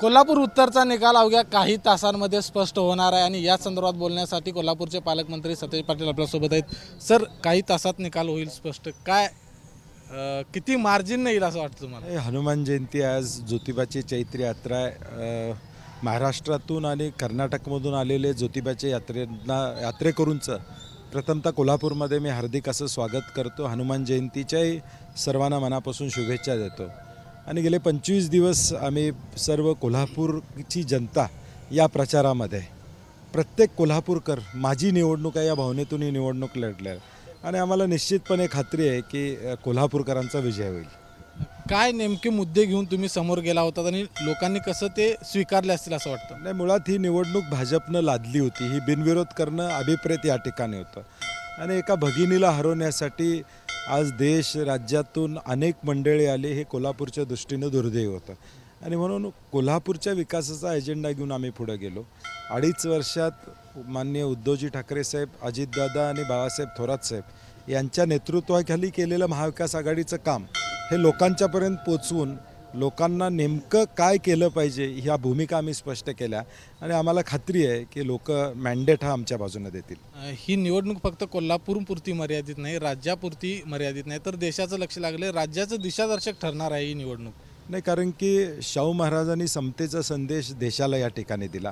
कोल्हापूर उत्तरचा निकाल अवघ्या काही तासांमध्ये स्पष्ट होणार आहे आणि या संदर्भात बोलण्यासाठी कोल्हापूरचे पालकमंत्री सतेज पाटील आपल्यासोबत आहेत. सर काही तासात निकाल होईल स्पष्ट. काय किती मार्जिन येईल असं वाटतं तुम्हाला? हे हनुमान जयंती आज ज्योतिबाची चैत्र यात्रा आहे. अ, महाराष्ट्रातून आणि कर्नाटकमधून आलेले ज्योतिबाच्या यात्रेंना यात्रेकरूंचं प्रथमतः कोल्हापूरमध्ये मी हार्दिक असं स्वागत करतो. हनुमान जयंतीच्याही सर्वांना मनापासून शुभेच्छा देतो. आणि गेले पंचवीस दिवस आम्ही सर्व कोल्हापूरची जनता या प्रचारामध्ये प्रत्येक कोल्हापूरकर माझी निवडणूक आहे या भावनेतून ही निवडणूक लढल्या. आणि आम्हाला निश्चितपणे खात्री आहे की कोल्हापूरकरांचा विजय होईल. काय नेमके मुद्दे घेऊन तुम्ही समोर गेला होतात आणि लोकांनी कसं ते स्वीकारले असतील असं वाटतं? नाही मुळात ही निवडणूक भाजपनं लादली होती. ही बिनविरोध करणं अभिप्रेत या ठिकाणी होतं. आणि एका भगिनीला हरवण्यासाठी आज देश राज्यातून अनेक मंडळी आली हे कोल्हापूरच्या दृष्टीनं दुर्दैव होतं. आणि म्हणून कोल्हापूरच्या विकासाचा एजेंडा घेऊन आम्ही पुढे गेलो. अडीच वर्षात माननीय उद्धवजी ठाकरे साहेब अजितदादा आणि बाळासाहेब थोरात साहेब यांच्या नेतृत्वाखाली केलेलं महाविकास आघाडीचं काम हे लोकांच्यापर्यंत पोचवून लोकांना नेमकं काय केलं पाहिजे ह्या भूमिका आम्ही स्पष्ट केल्या. आणि आम्हाला खात्री आहे की लोक मॅन्डेट हा आमच्या बाजूने देतील. ही निवडणूक फक्त कोल्हापूरपुरती मर्यादित नाही राज्यापुरती मर्यादित नाही. तर देशाचं लक्ष लागले राज्याचं दिशादर्शक ठरणार आहे ही निवडणूक. नाही कारण की शाहू महाराजांनी समतेचा संदेश देशाला या ठिकाणी दिला.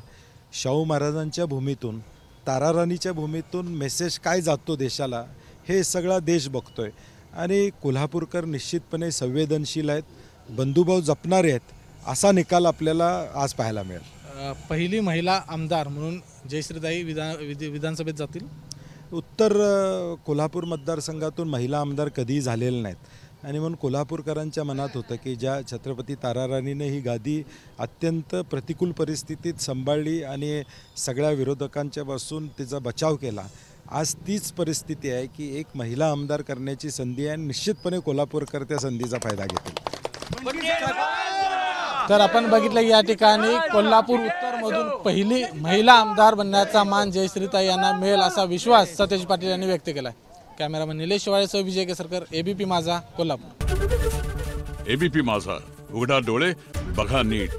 शाहू महाराजांच्या भूमीतून ताराराणीच्या भूमीतून मेसेज काय जातो देशाला हे सगळा देश बघतोय. आणि कोल्हापूरकर निश्चितपणे संवेदनशील आहेत. बंधुभाव जपणारे आहेत असा निकाल आपल्याला आज पाहायला मिळेल. अं, पहिली महिला आमदार म्हणून जयश्रीताई विधान विधी- विधानसभेत जातील? उत्तर अ, कोल्हापूर मतदारसंघातून महिला आमदार कधीही झालेले नाहीत. आणि म्हणून कोल्हापूरकरांच्या मनात होतं की ज्या छत्रपती ताराराणीने ही गादी अत्यंत प्रतिकूल परिस्थितीत सांभाळली आणि सगळ्या विरोधकांच्या पासून तिचा बचाव केला आज तीच परिस्थिती आहे की एक महिला आमदार करण्याची संधी आहे आणि निश्चितपणे कोल्हापूरकर त्या संधीचा फायदा घेतील. तर आपण बघितलं या ठिकाणी कोल्हापूर उत्तरमधून पहिली महिला आमदार बनण्याचा मान जयश्रीताई यांना मिळेल असा विश्वास सतेज पाटील यांनी व्यक्त केला कॅमेरामन निलेश शिवाळेसह विजय केसरकर एबीपी माझा कोल्हापूर. एबीपी माझा. उघडा डोळे बघा नीट.